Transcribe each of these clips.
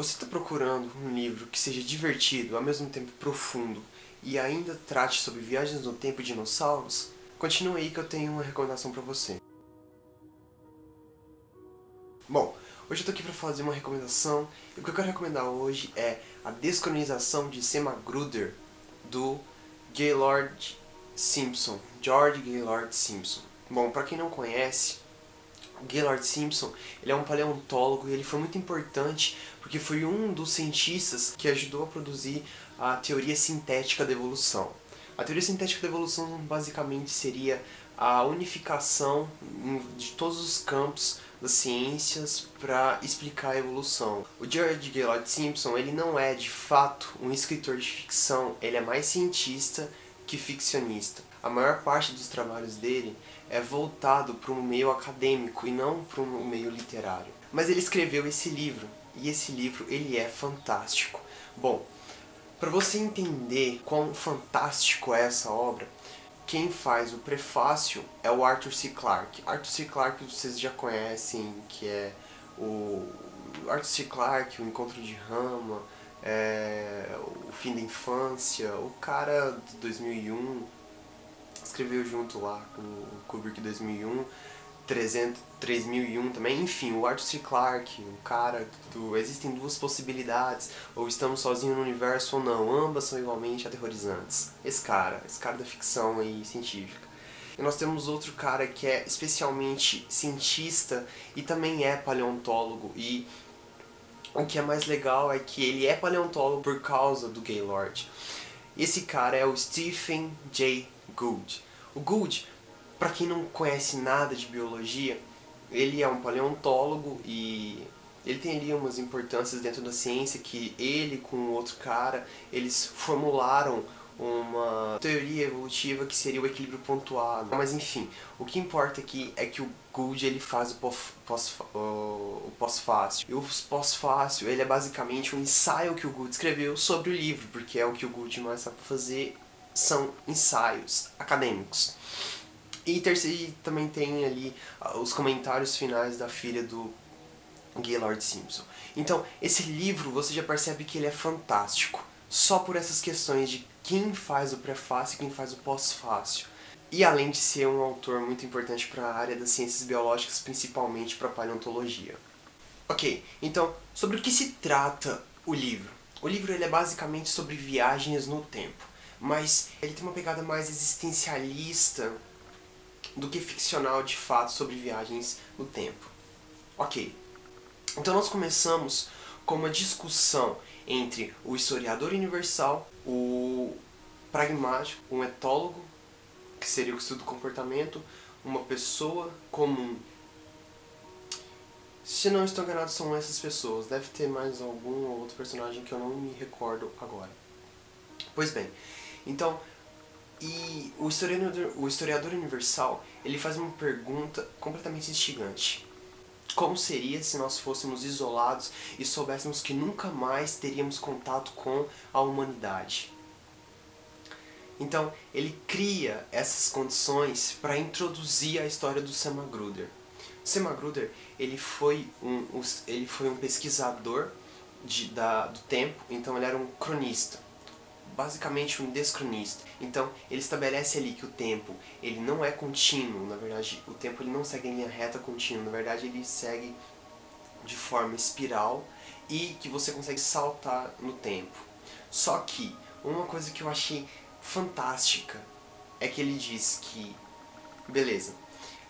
Você está procurando um livro que seja divertido, ao mesmo tempo profundo e ainda trate sobre viagens no tempo e dinossauros? Continue aí que eu tenho uma recomendação para você. Bom, hoje eu tô aqui para fazer uma recomendação e o que eu quero recomendar hoje é a descolonização de Semagruder do Gaylord Simpson, George Gaylord Simpson. Bom, para quem não conhece, Gaylord Simpson, ele é um paleontólogo e ele foi muito importante porque foi um dos cientistas que ajudou a produzir a teoria sintética da evolução. A teoria sintética da evolução basicamente seria a unificação de todos os campos das ciências para explicar a evolução. O George Gaylord Simpson, ele não é de fato um escritor de ficção, ele é mais cientista que ficcionista. A maior parte dos trabalhos dele é voltado para um meio acadêmico e não para um meio literário. Mas ele escreveu esse livro, e esse livro ele é fantástico. Bom, para você entender quão fantástico é essa obra, quem faz o prefácio é o Arthur C. Clarke. Arthur C. Clarke vocês já conhecem, que é o Arthur C. Clarke, o Encontro de Rama, é, o Fim da Infância, o cara de 2001, escreveu junto lá com o Kubrick 2001, 300, 3001 também, enfim, o Arthur C. Clarke, o cara do Existem duas possibilidades, ou estamos sozinhos no universo ou não, ambas são igualmente aterrorizantes. Esse cara, esse cara da ficção aí científica. E nós temos outro cara que é especialmente cientista e também é paleontólogo e o que é mais legal é que ele é paleontólogo por causa do Gaylord. Esse cara é o Stephen J. Gould. O Gould, para quem não conhece nada de biologia, ele é um paleontólogo e ele tem ali umas importâncias dentro da ciência que ele com outro cara, eles formularam uma teoria evolutiva que seria o equilíbrio pontuado. Mas enfim, o que importa aqui é que o Gould ele faz o pós-fácil. E o pós-fácil ele é basicamente um ensaio que o Gould escreveu sobre o livro, porque é o que o Gould mais sabe fazer, são ensaios acadêmicos. E, terceiro, também tem ali ah, os comentários finais da filha do Gaylord Simpson. Então, esse livro, você já percebe que ele é fantástico. Só por essas questões de quem faz o prefácio e quem faz o pós-fácil. E além de ser um autor muito importante para a área das ciências biológicas, principalmente para a paleontologia. Ok, então, sobre o que se trata o livro? O livro ele é basicamente sobre viagens no tempo, mas ele tem uma pegada mais existencialista do que ficcional de fato sobre viagens no tempo. Ok, então nós começamos com uma discussão entre o historiador universal, o pragmático, um etólogo, que seria o estudo do comportamento, uma pessoa comum. Se não estou enganado, são essas pessoas. Deve ter mais algum ou outro personagem que eu não me recordo agora. Pois bem, então, e o historiador, o historiador universal, ele faz uma pergunta completamente instigante. Como seria se nós fôssemos isolados e soubéssemos que nunca mais teríamos contato com a humanidade? Então, ele cria essas condições para introduzir a história do Sam Magruder. Sam Magruder, ele foi um, ele foi um pesquisador de, da, do tempo, então ele era um cronista basicamente um descronista. Então, ele estabelece ali que o tempo, ele não é contínuo, na verdade, o tempo ele não segue em linha reta contínua, na verdade ele segue de forma espiral e que você consegue saltar no tempo. Só que, uma coisa que eu achei fantástica é que ele diz que, beleza,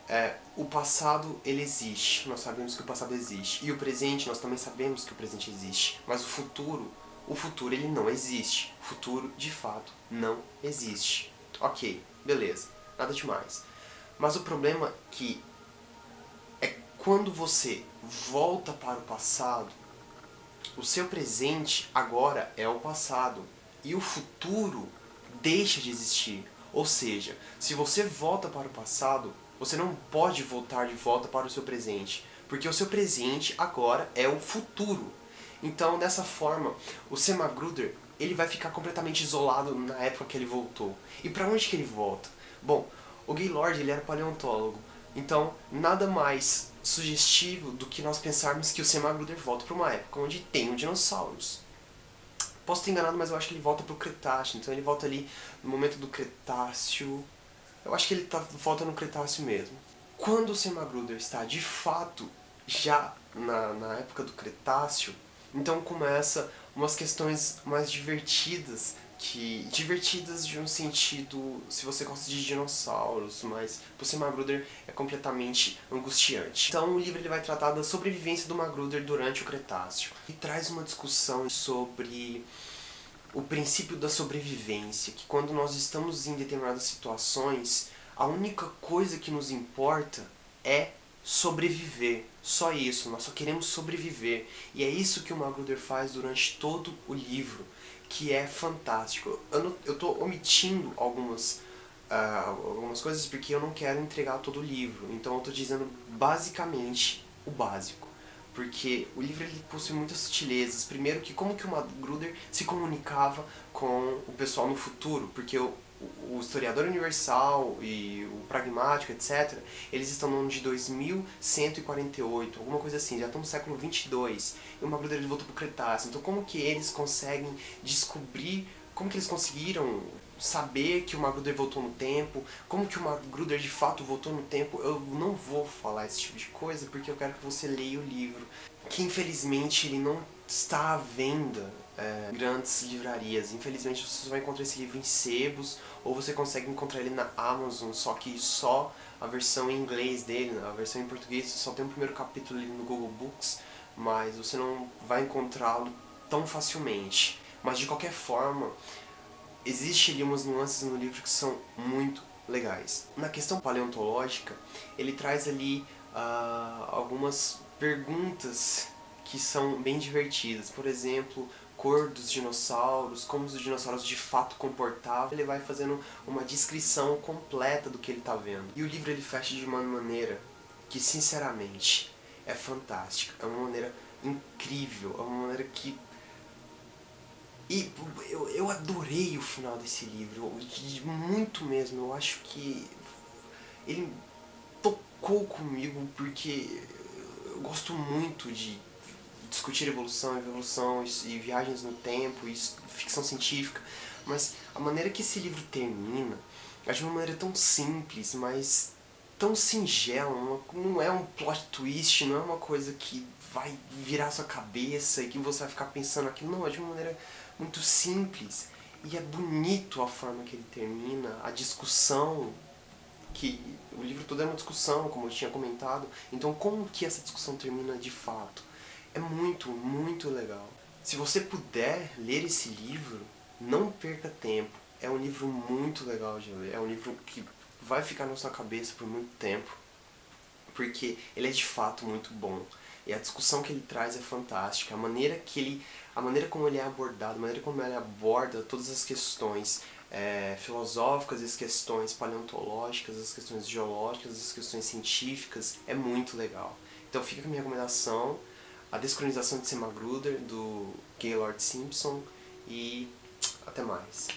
é, o passado ele existe, nós sabemos que o passado existe, e o presente nós também sabemos que o presente existe, mas o futuro o futuro ele não existe. O futuro, de fato, não existe. Ok, beleza, nada demais. Mas o problema é que é quando você volta para o passado, o seu presente agora é o passado e o futuro deixa de existir. Ou seja, se você volta para o passado, você não pode voltar de volta para o seu presente, porque o seu presente agora é o futuro. Então, dessa forma, o Semagruder ele vai ficar completamente isolado na época que ele voltou. E para onde que ele volta? Bom, o Gaylord ele era paleontólogo, Então, nada mais sugestivo do que nós pensarmos que o Sam Magruder volta para uma época onde tem dinossauros. Posso ter enganado, mas eu acho que ele volta para o Cretáceo. Então ele volta ali no momento do Cretáceo. Eu acho que ele tá, volta no Cretáceo mesmo. Quando o Sam Magruder está de fato já na, na época do Cretáceo, então começa umas questões mais divertidas que divertidas de um sentido se você gosta de dinossauros, mas por ser Magruder é completamente angustiante. Então o livro ele vai tratar da sobrevivência do Magruder durante o Cretáceo e traz uma discussão sobre o princípio da sobrevivência, que quando nós estamos em determinadas situações, a única coisa que nos importa é sobreviver. Só isso, nós só queremos sobreviver. E é isso que o Magruder faz durante todo o livro que é fantástico. Eu, não, eu tô omitindo algumas, uh, algumas coisas porque eu não quero entregar todo o livro. Então eu tô dizendo basicamente o básico. Porque o livro ele possui muitas sutilezas. Primeiro que como que o Magruder se comunicava com o pessoal no futuro. Porque o, o historiador universal e o pragmático, etc., eles estão no ano de 2148, alguma coisa assim, já estão no século 22, e o Magruder voltou para o Cretáceo. Então como que eles conseguem descobrir, como que eles conseguiram saber que o Magruder voltou no tempo, como que o Magruder de fato voltou no tempo, eu não vou falar esse tipo de coisa porque eu quero que você leia o livro, que infelizmente ele não está à venda é, grandes livrarias. Infelizmente você só encontrar esse livro em sebos ou você consegue encontrar ele na Amazon, só que só a versão em inglês dele, a versão em português só tem o primeiro capítulo ali no Google Books, mas você não vai encontrá-lo tão facilmente. Mas de qualquer forma, existe ali umas nuances no livro que são muito legais. Na questão paleontológica, ele traz ali uh, algumas perguntas que são bem divertidas. Por exemplo, cor dos dinossauros, como os dinossauros de fato comportavam. Ele vai fazendo uma descrição completa do que ele está vendo. E o livro ele fecha de uma maneira que, sinceramente, é fantástica. É uma maneira incrível, é uma maneira que e eu, eu adorei o final desse livro, muito mesmo. Eu acho que ele tocou comigo porque eu gosto muito de discutir evolução, evolução e viagens no tempo e ficção científica, mas a maneira que esse livro termina é de uma maneira tão simples, mas tão singela, não é um plot twist, não é uma coisa que vai virar sua cabeça e que você vai ficar pensando aquilo, não, é de uma maneira muito simples e é bonito a forma que ele termina, a discussão que o livro todo é uma discussão, como eu tinha comentado. Então, como que essa discussão termina de fato? É muito, muito legal. Se você puder ler esse livro, não perca tempo. É um livro muito legal de ler. É um livro que vai ficar na sua cabeça por muito tempo. Porque ele é de fato muito bom. E a discussão que ele traz é fantástica. A maneira que ele, a maneira como ele é abordado, a maneira como ele aborda todas as questões é, filosóficas, as questões paleontológicas, as questões geológicas, as questões científicas, é muito legal. Então fica a minha recomendação a descolonização de Semagruder, do Gaylord Simpson, e até mais.